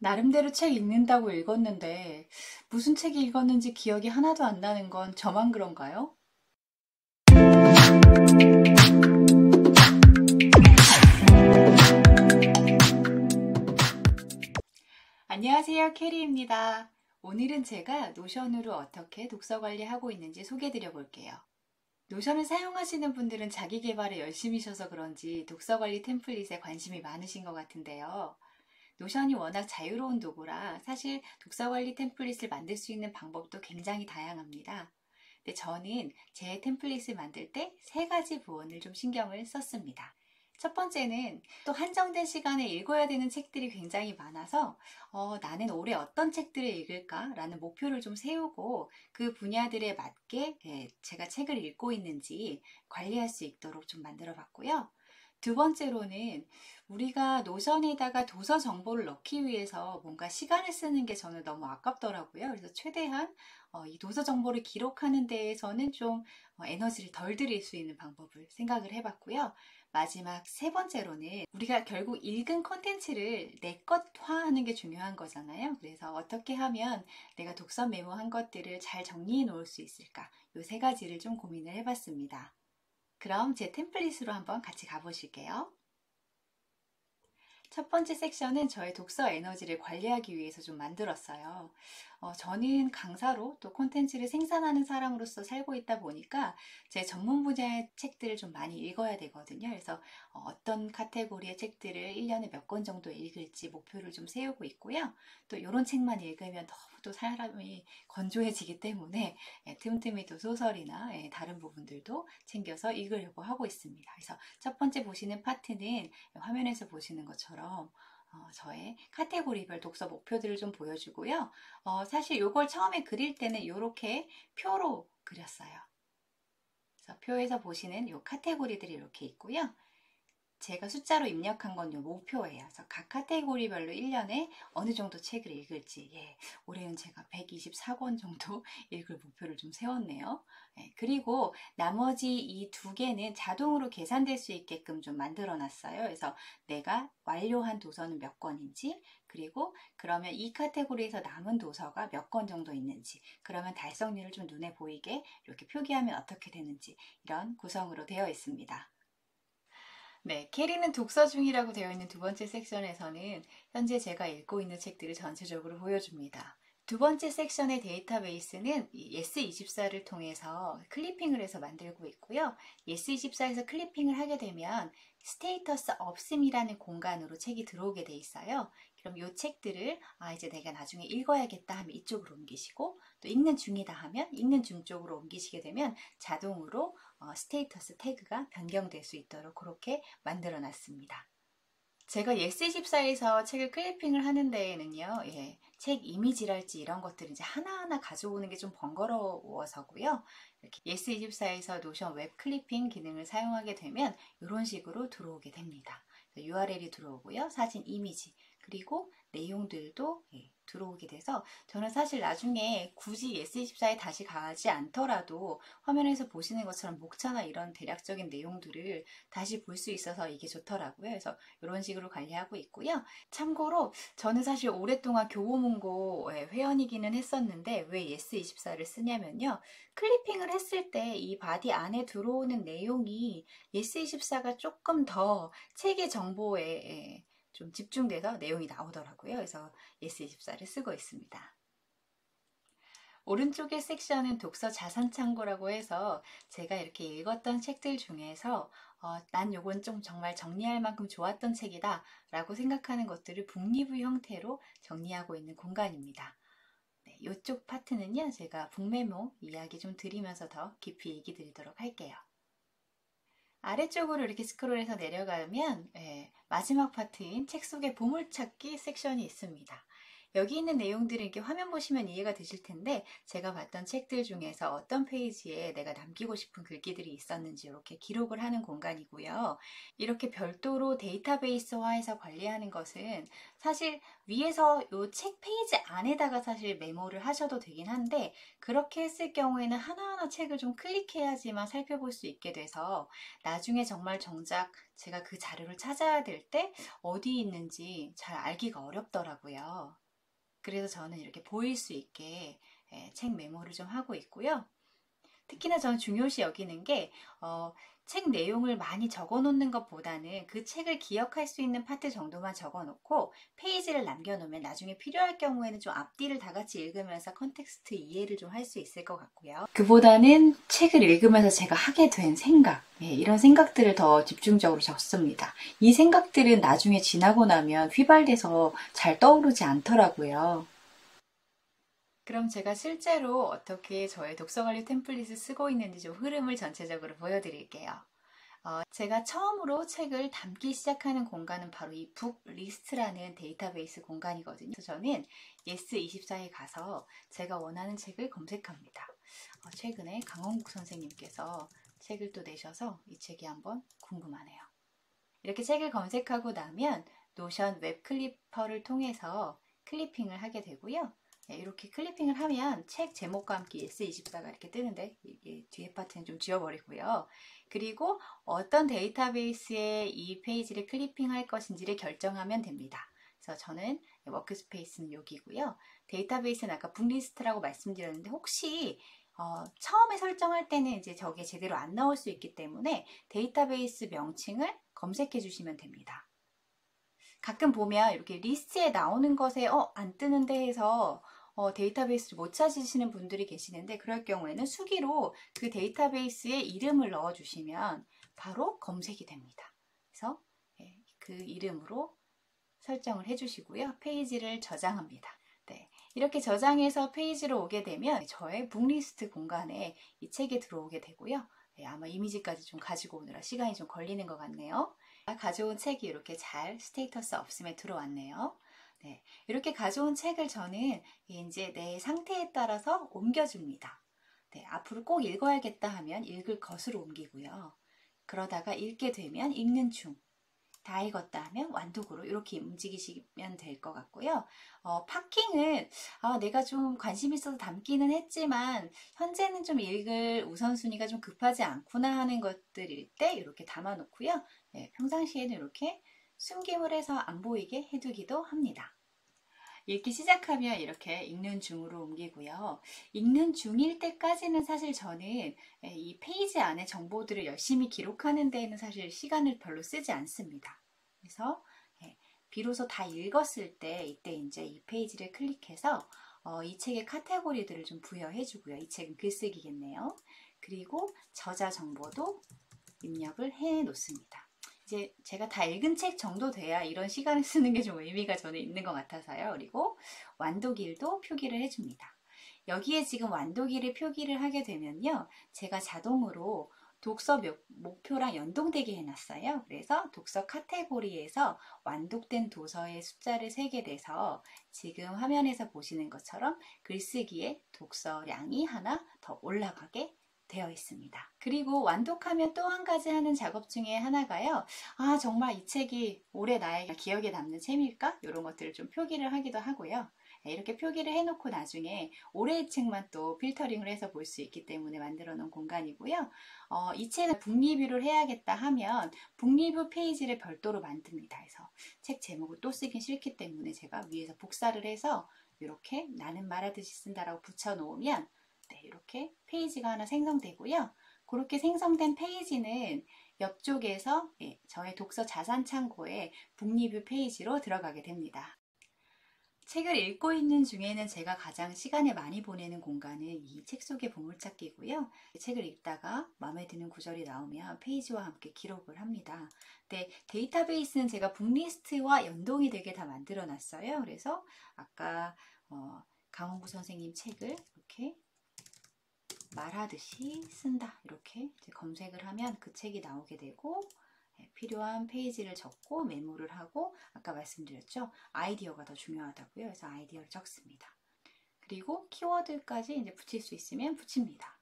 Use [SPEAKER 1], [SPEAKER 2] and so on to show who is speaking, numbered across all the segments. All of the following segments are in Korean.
[SPEAKER 1] 나름대로 책 읽는다고 읽었는데 무슨 책 읽었는지 기억이 하나도 안 나는 건 저만 그런가요? 안녕하세요. 캐리입니다. 오늘은 제가 노션으로 어떻게 독서 관리하고 있는지 소개해 드려 볼게요. 노션을 사용하시는 분들은 자기 개발에 열심히셔서 그런지 독서 관리 템플릿에 관심이 많으신 것 같은데요. 노션이 워낙 자유로운 도구라 사실 독서 관리 템플릿을 만들 수 있는 방법도 굉장히 다양합니다. 근데 저는 제 템플릿을 만들 때 세 가지 부분을 좀 신경을 썼습니다. 첫 번째는 또 한정된 시간에 읽어야 되는 책들이 굉장히 많아서 어, 나는 올해 어떤 책들을 읽을까라는 목표를 좀 세우고 그 분야들에 맞게 예, 제가 책을 읽고 있는지 관리할 수 있도록 좀 만들어 봤고요. 두 번째로는 우리가 노션에다가 도서 정보를 넣기 위해서 뭔가 시간을 쓰는 게 저는 너무 아깝더라고요. 그래서 최대한 어, 이 도서 정보를 기록하는 데에서는 좀 어, 에너지를 덜 들일 수 있는 방법을 생각을 해봤고요. 마지막 세 번째로는 우리가 결국 읽은 컨텐츠를 내 것화하는 게 중요한 거잖아요. 그래서 어떻게 하면 내가 독서 메모한 것들을 잘 정리해 놓을 수 있을까? 이 세 가지를 좀 고민을 해봤습니다. 그럼 제 템플릿으로 한번 같이 가보실게요. 첫 번째 섹션은 저의 독서 에너지를 관리하기 위해서 좀 만들었어요. 어, 저는 강사로 또 콘텐츠를 생산하는 사람으로서 살고 있다 보니까 제 전문 분야의 책들을 좀 많이 읽어야 되거든요. 그래서 어, 떤 카테고리의 책들을 1년에 몇 권 정도 읽을지 목표를 좀 세우고 있고요. 또 이런 책만 읽으면 너무 또 사람이 건조해지기 때문에 예, 틈틈이 또 소설이나 예, 다른 부분들도 챙겨서 읽으려고 하고 있습니다. 그래서 첫 번째 보시는 파트는 화면에서 보시는 것처럼 어, 저의 카테고리별 독서 목표들을 좀 보여주고요. 어, 사실 이걸 처음에 그릴 때는 이렇게 표로 그렸어요. 그래서 표에서 보시는 이 카테고리들이 이렇게 있고요. 제가 숫자로 입력한 건 요 목표예요. 그래서 각 카테고리별로 1년에 어느 정도 책을 읽을지, 예, 올해는 제가 124권 정도 읽을 목표를 좀 세웠네요. 예, 그리고 나머지 이 두 개는 자동으로 계산될 수 있게끔 좀 만들어 놨어요. 그래서 내가 완료한 도서는 몇 권인지, 그리고 그러면 이 카테고리에서 남은 도서가 몇 권 정도 있는지, 그러면 달성률을 좀 눈에 보이게 이렇게 표기하면 어떻게 되는지, 이런 구성으로 되어 있습니다. 네, 캐리는 독서 중이라고 되어 있는 두 번째 섹션에서는 현재 제가 읽고 있는 책들을 전체적으로 보여줍니다. 두 번째 섹션의 데이터베이스는 예스24를 통해서 클리핑을 해서 만들고 있고요. 예스24에서 클리핑을 하게 되면 status 없음이라는 공간으로 책이 들어오게 돼 있어요. 그럼 이 책들을 아 이제 내가 나중에 읽어야겠다 하면 이쪽으로 옮기시고 또 읽는 중이다 하면 읽는 중 쪽으로 옮기시게 되면 자동으로 어, status 태그가 변경될 수 있도록 그렇게 만들어 놨습니다. 제가 예스24에서 책을 클리핑을 하는 데에는요, 예, 책 이미지랄지 이런 것들을 이제 하나하나 가져오는 게 좀 번거로워서고요. 이렇게 예스24에서 노션 웹 클리핑 기능을 사용하게 되면 이런 식으로 들어오게 됩니다. URL이 들어오고요. 사진 이미지, 그리고 내용들도 예, 들어오게 돼서 저는 사실 나중에 굳이 예스24에 다시 가지 않더라도 화면에서 보시는 것처럼 목차나 이런 대략적인 내용들을 다시 볼 수 있어서 이게 좋더라고요. 그래서 이런 식으로 관리하고 있고요. 참고로 저는 사실 오랫동안 교보문고 예, 회원이기는 했었는데 왜 예스24를 쓰냐면요. 클리핑을 했을 때 이 body 안에 들어오는 내용이 예스24가 조금 더 책의 정보에 예, 좀 집중돼서 내용이 나오더라고요. 그래서 예스24를 쓰고 있습니다. 오른쪽의 섹션은 독서 자산 창고라고 해서 제가 이렇게 읽었던 책들 중에서 어, 난 요건 좀 정말 정리할 만큼 좋았던 책이다 라고 생각하는 것들을 북리뷰 형태로 정리하고 있는 공간입니다. 네, 이쪽 파트는요 제가 북메모 이야기 좀 드리면서 더 깊이 얘기 드리도록 할게요. 아래쪽으로 이렇게 스크롤해서 내려가면 예, 마지막 파트인 책 속의 보물찾기 섹션이 있습니다. 여기 있는 내용들은 이렇게 화면 보시면 이해가 되실 텐데 제가 봤던 책들 중에서 어떤 페이지에 내가 남기고 싶은 글귀들이 있었는지 이렇게 기록을 하는 공간이고요. 이렇게 별도로 데이터베이스화해서 관리하는 것은 사실 위에서 이 책 페이지 안에다가 사실 메모를 하셔도 되긴 한데 그렇게 했을 경우에는 하나하나 책을 좀 클릭해야지만 살펴볼 수 있게 돼서 나중에 정말 정작 제가 그 자료를 찾아야 될 때 어디 있는지 잘 알기가 어렵더라고요. 그래서 저는 이렇게 보일 수 있게 예, 책 메모를 좀 하고 있고요. 특히나 저는 중요시 여기는 게, 어, 책 내용을 많이 적어 놓는 것보다는 그 책을 기억할 수 있는 파트 정도만 적어 놓고 페이지를 남겨 놓으면 나중에 필요할 경우에는 좀 앞뒤를 다 같이 읽으면서 context 이해를 좀 할 수 있을 것 같고요. 그보다는 책을 읽으면서 제가 하게 된 생각, 예, 이런 생각들을 더 집중적으로 적습니다. 이 생각들은 나중에 지나고 나면 휘발돼서 잘 떠오르지 않더라고요. 그럼 제가 실제로 어떻게 저의 독서관리 템플릿을 쓰고 있는지 좀 흐름을 전체적으로 보여드릴게요. 어, 제가 처음으로 책을 담기 시작하는 공간은 바로 이 book list라는 데이터베이스 공간이거든요. 그래서 저는 예스24에 가서 제가 원하는 책을 검색합니다. 어, 최근에 강원국 선생님께서 책을 또 내셔서 이 책이 한번 궁금하네요. 이렇게 책을 검색하고 나면 노션 web clipper를 통해서 클리핑을 하게 되고요. 네, 이렇게 클리핑을 하면 책 제목과 함께 예스24가 이렇게 뜨는데 뒤에 파트는 좀 지워버리고요. 그리고 어떤 데이터베이스에 이 페이지를 클리핑할 것인지를 결정하면 됩니다. 그래서 저는 workspace는 여기고요. 데이터베이스는 아까 book list라고 말씀드렸는데 혹시 어, 처음에 설정할 때는 이제 저게 제대로 안 나올 수 있기 때문에 데이터베이스 명칭을 검색해 주시면 됩니다. 가끔 보면 이렇게 리스트에 나오는 것에 어, 안 뜨는데 해서 어, 데이터베이스를 못 찾으시는 분들이 계시는데 그럴 경우에는 수기로 그 데이터베이스에 이름을 넣어주시면 바로 검색이 됩니다. 그래서 예, 그 이름으로 설정을 해주시고요. 페이지를 저장합니다. 네, 이렇게 저장해서 페이지로 오게 되면 저의 book list 공간에 이 책이 들어오게 되고요. 네, 아마 이미지까지 좀 가지고 오느라 시간이 좀 걸리는 것 같네요. 가져온 책이 이렇게 잘 스테이터스 없음에 들어왔네요. 네, 이렇게 가져온 책을 저는 이제 내 상태에 따라서 옮겨줍니다. 네, 앞으로 꼭 읽어야겠다 하면 읽을 것으로 옮기고요. 그러다가 읽게 되면 읽는 중, 다 읽었다 하면 완독으로 이렇게 움직이시면 될 것 같고요. 어, 파킹은 아, 내가 좀 관심 있어서 담기는 했지만 현재는 좀 읽을 우선순위가 좀 급하지 않구나 하는 것들일 때 이렇게 담아놓고요. 네, 평상시에는 이렇게 숨김을 해서 안 보이게 해두기도 합니다. 읽기 시작하면 이렇게 읽는 중으로 옮기고요. 읽는 중일 때까지는 사실 저는 이 페이지 안에 정보들을 열심히 기록하는 데에는 사실 시간을 별로 쓰지 않습니다. 그래서 비로소 다 읽었을 때 이때 이제 이 페이지를 클릭해서 어, 이 책의 카테고리들을 좀 부여해 주고요. 이 책은 글쓰기겠네요. 그리고 저자 정보도 입력을 해 놓습니다. 이제 제가 다 읽은 책 정도 돼야 이런 시간을 쓰는 게 좀 의미가 저는 있는 것 같아서요. 그리고 완독일도 표기를 해줍니다. 여기에 지금 완독일을 표기를 하게 되면요. 제가 자동으로 독서 목표랑 연동되게 해놨어요. 그래서 독서 카테고리에서 완독된 도서의 숫자를 세게 돼서 지금 화면에서 보시는 것처럼 글쓰기에 독서량이 하나 더 올라가게 되어 있습니다. 그리고 완독하면 또 한 가지 하는 작업 중에 하나가요. 아, 정말 이 책이 올해 나의 기억에 남는 책일까? 이런 것들을 좀 표기를 하기도 하고요. 네, 이렇게 표기를 해놓고 나중에 올해의 책만 또 필터링을 해서 볼 수 있기 때문에 만들어 놓은 공간이고요. 어, 이 책을 북리뷰를 해야겠다 하면 북리뷰 페이지를 별도로 만듭니다. 그래서 책 제목을 또 쓰긴 싫기 때문에 제가 위에서 복사를 해서 이렇게 나는 말하듯이 쓴다라고 붙여 놓으면 네, 이렇게 페이지가 하나 생성되고요. 그렇게 생성된 페이지는 옆쪽에서 예, 저의 독서 자산 창고에 book review 페이지로 들어가게 됩니다. 책을 읽고 있는 중에는 제가 가장 시간을 많이 보내는 공간은 이 책 속의 보물찾기고요. 책을 읽다가 마음에 드는 구절이 나오면 페이지와 함께 기록을 합니다. 네, 데이터베이스는 제가 book list와 연동이 되게 다 만들어 놨어요. 그래서 아까 어, 강원구 선생님 책을 이렇게 말하듯이 쓴다 이렇게 검색을 하면 그 책이 나오게 되고 예, 필요한 페이지를 적고 메모를 하고 아까 말씀드렸죠. 아이디어가 더 중요하다고요. 그래서 아이디어를 적습니다. 그리고 키워드까지 이제 붙일 수 있으면 붙입니다.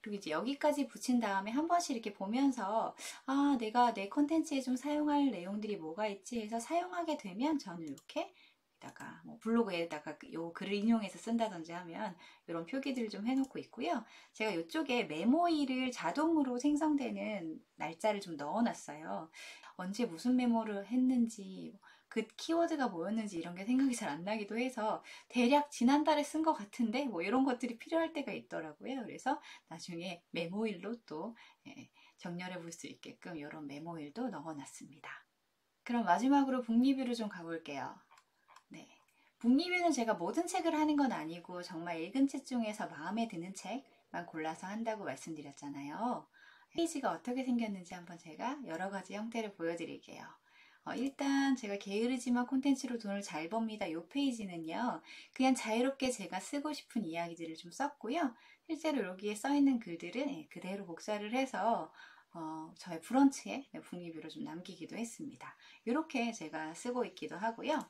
[SPEAKER 1] 그리고 이제 여기까지 붙인 다음에 한 번씩 이렇게 보면서 아 내가 내 컨텐츠에 좀 사용할 내용들이 뭐가 있지 해서 사용하게 되면 저는 이렇게 다가 뭐 블로그에다가 그요 글을 인용해서 쓴다든지 하면 이런 표기들을 좀 해놓고 있고요. 제가 이쪽에 메모일을 자동으로 생성되는 날짜를 좀 넣어놨어요. 언제 무슨 메모를 했는지 그 키워드가 뭐였는지 이런 게 생각이 잘 안 나기도 해서 대략 지난달에 쓴 것 같은데 뭐 이런 것들이 필요할 때가 있더라고요. 그래서 나중에 메모일로 또 예, 정렬해 볼 수 있게끔 이런 메모일도 넣어놨습니다. 그럼 마지막으로 북리뷰를 좀 가볼게요. 네. 북리뷰는 제가 모든 책을 하는 건 아니고 정말 읽은 책 중에서 마음에 드는 책만 골라서 한다고 말씀드렸잖아요. 페이지가 어떻게 생겼는지 한번 제가 여러 가지 형태를 보여드릴게요. 어, 일단 제가 게으르지만 콘텐츠로 돈을 잘 법니다. 이 페이지는요. 그냥 자유롭게 제가 쓰고 싶은 이야기들을 좀 썼고요. 실제로 여기에 써있는 글들은 예, 그대로 복사를 해서 어, 저의 브런치에 북리뷰를 좀 남기기도 했습니다. 이렇게 제가 쓰고 있기도 하고요.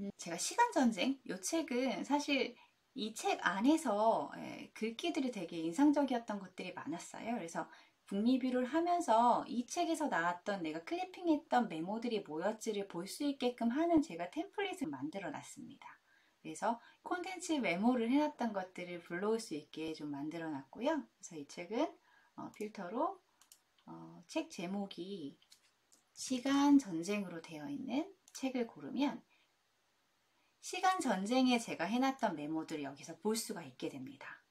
[SPEAKER 1] 음, 제가 시간전쟁 이 책은 사실 이 책 안에서 예, 글귀들이 되게 인상적이었던 것들이 많았어요. 그래서 북리뷰를 하면서 이 책에서 나왔던 내가 클리핑했던 메모들이 뭐였지를 볼 수 있게끔 하는 제가 템플릿을 만들어 놨습니다. 그래서 콘텐츠 메모를 해놨던 것들을 불러올 수 있게 좀 만들어 놨고요. 그래서 이 책은 어, 필터로 어, 책 제목이 시간 전쟁으로 되어 있는 책을 고르면 시간 전쟁에 제가 해놨던 메모들을 여기서 볼 수가 있게 됩니다.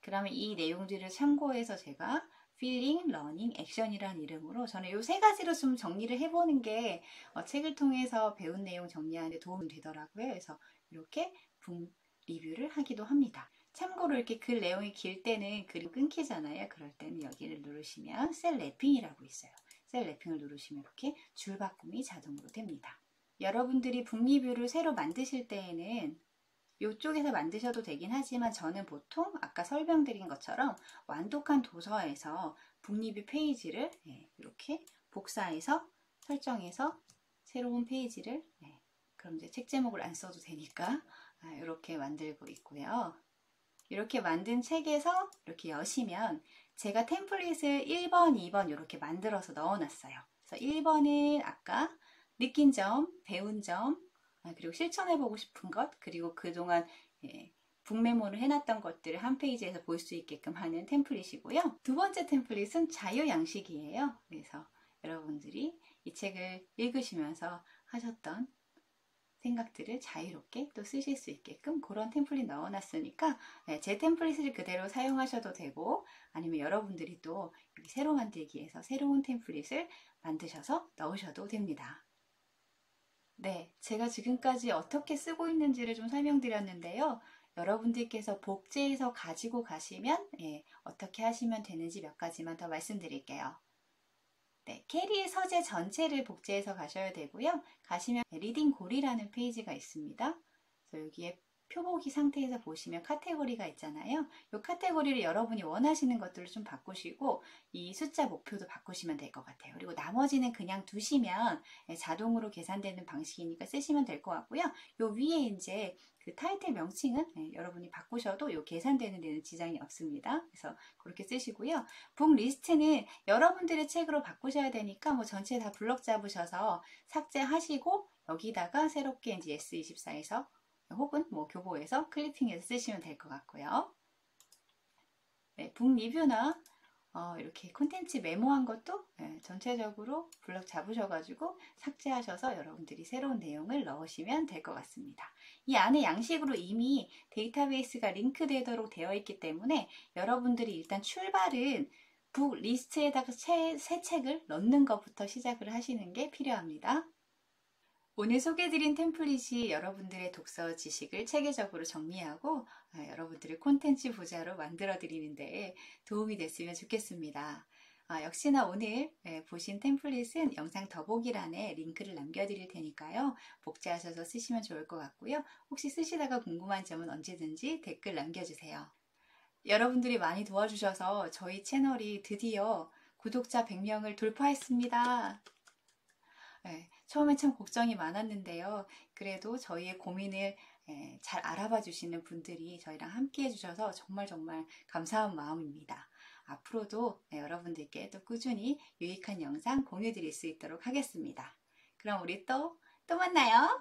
[SPEAKER 1] 그러면 이 내용들을 참고해서 제가 feeling, learning, action이라는 이름으로 저는 이 세 가지로 좀 정리를 해보는 게 어, 책을 통해서 배운 내용 정리하는 데 도움이 되더라고요. 그래서 이렇게 분 리뷰를 하기도 합니다. 참고로 이렇게 글 내용이 길 때는 글이 끊기잖아요. 그럴 때는 여기를 누르시면 셀 랩핑이라고 있어요. 셀 랩핑을 누르시면 이렇게 줄 바꿈이 자동으로 됩니다. 여러분들이 북리뷰를 새로 만드실 때에는 이쪽에서 만드셔도 되긴 하지만 저는 보통 아까 설명드린 것처럼 완독한 도서에서 북리뷰 페이지를 네, 이렇게 복사해서 설정해서 새로운 페이지를 네, 그럼 이제 책 제목을 안 써도 되니까 아, 이렇게 만들고 있고요. 이렇게 만든 책에서 이렇게 여시면 제가 템플릿을 1번, 2번 이렇게 만들어서 넣어놨어요. 그래서 1번은 아까 느낀 점, 배운 점, 아, 그리고 실천해보고 싶은 것, 그리고 그동안 예, 북메모를 해놨던 것들을 한 페이지에서 볼 수 있게끔 하는 템플릿이고요. 두 번째 템플릿은 자유양식이에요. 그래서 여러분들이 이 책을 읽으시면서 하셨던 생각들을 자유롭게 또 쓰실 수 있게끔 그런 템플릿 넣어놨으니까 예, 제 템플릿을 그대로 사용하셔도 되고 아니면 여러분들이 또 새로 만들기에서 새로운 템플릿을 만드셔서 넣으셔도 됩니다. 네, 제가 지금까지 어떻게 쓰고 있는지를 좀 설명드렸는데요. 여러분들께서 복제해서 가지고 가시면 예, 어떻게 하시면 되는지 몇 가지만 더 말씀드릴게요. 네, 캐리의 서재 전체를 복제해서 가셔야 되고요. 가시면 reading goal이라는 페이지가 있습니다. 여기에 표보기 상태에서 보시면 카테고리가 있잖아요. 이 카테고리를 여러분이 원하시는 것들을 좀 바꾸시고 이 숫자 목표도 바꾸시면 될 것 같아요. 그리고 나머지는 그냥 두시면 예, 자동으로 계산되는 방식이니까 쓰시면 될 것 같고요. 요 위에 이제 그 타이틀 명칭은 네, 여러분이 바꾸셔도 요 계산되는 데는 지장이 없습니다. 그래서 그렇게 쓰시고요. book list는 여러분들의 책으로 바꾸셔야 되니까 뭐 전체 다 블럭 잡으셔서 삭제하시고 여기다가 새롭게 이제 S24에서 혹은 뭐 교보에서 클리핑해서 쓰시면 될 것 같고요. 네, 북 리뷰나 어, 이렇게 콘텐츠 메모한 것도 네, 전체적으로 블럭 잡으셔가지고 삭제하셔서 여러분들이 새로운 내용을 넣으시면 될 것 같습니다. 이 안에 양식으로 이미 데이터베이스가 링크되도록 되어 있기 때문에 여러분들이 일단 출발은 book list에다가 새, 새 책을 넣는 것부터 시작을 하시는 게 필요합니다. 오늘 소개해드린 템플릿이 여러분들의 독서 지식을 체계적으로 정리하고 아, 여러분들의 콘텐츠 부자로 만들어 드리는데 도움이 됐으면 좋겠습니다. 아, 역시나 오늘 예, 보신 템플릿은 영상 더보기란에 링크를 남겨드릴 테니까요. 복제하셔서 쓰시면 좋을 것 같고요. 혹시 쓰시다가 궁금한 점은 언제든지 댓글 남겨주세요. 여러분들이 많이 도와주셔서 저희 채널이 드디어 구독자 100명을 돌파했습니다. 네, 처음에 참 걱정이 많았는데요. 그래도 저희의 고민을 예, 잘 알아봐 주시는 분들이 저희랑 함께 해주셔서 정말 정말 감사한 마음입니다. 앞으로도 네, 여러분들께 또 꾸준히 유익한 영상 공유 드릴 수 있도록 하겠습니다. 그럼 우리 또, 또 만나요.